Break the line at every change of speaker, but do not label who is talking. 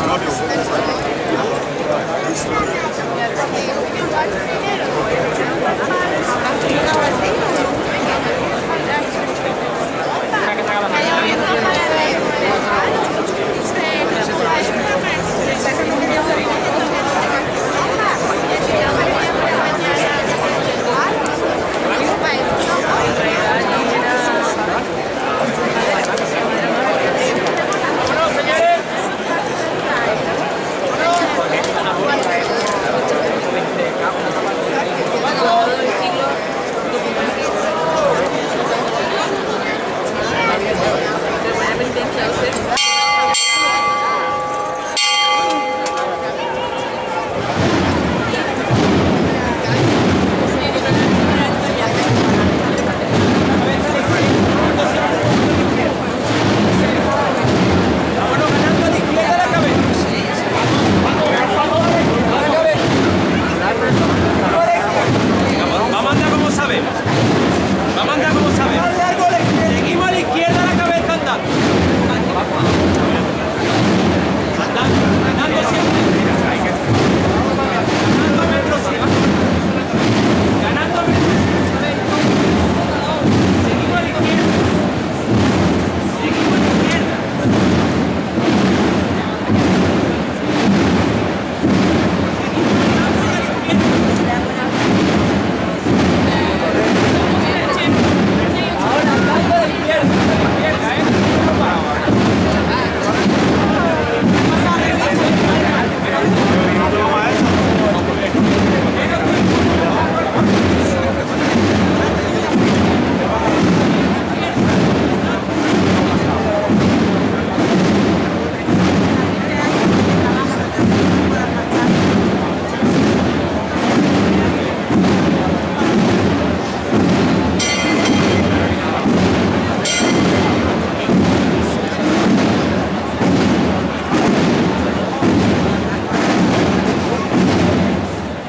I'm not going to Thank you.